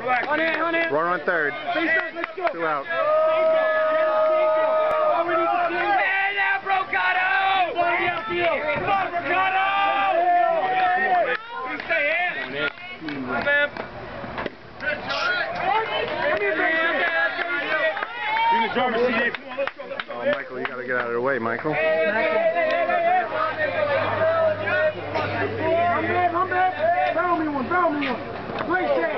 On it, on it. Runner on third. Face up, let's go. Two out. Oh, we need to see it. Hey, now, Brocado! Come on, the outfield. Come Brocado! You stay in. Come on, man. The driver's. Oh, Michael, you gotta get out of the way, Michael. Come back, come back. Me one, throw me one. Great save.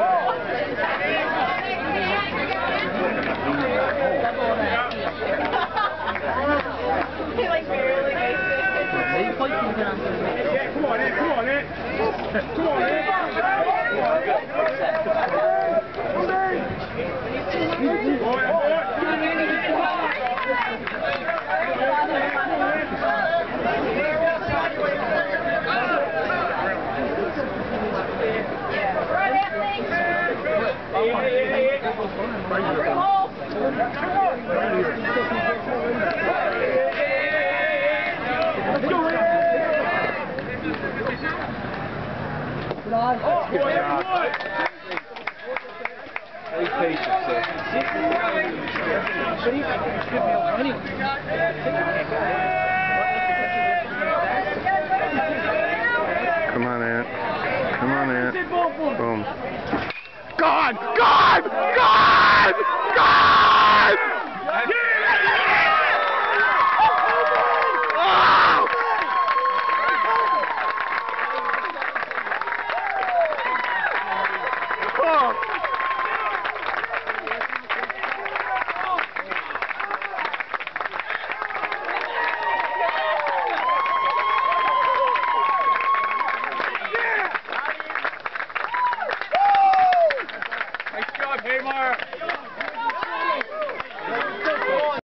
Yeah, come on, Ed, come on, Ed. Come on, Ed. Come on, Ant. Come on, Ant. Boom. Gone! Gone! Gone! Gone! Hey, Mark.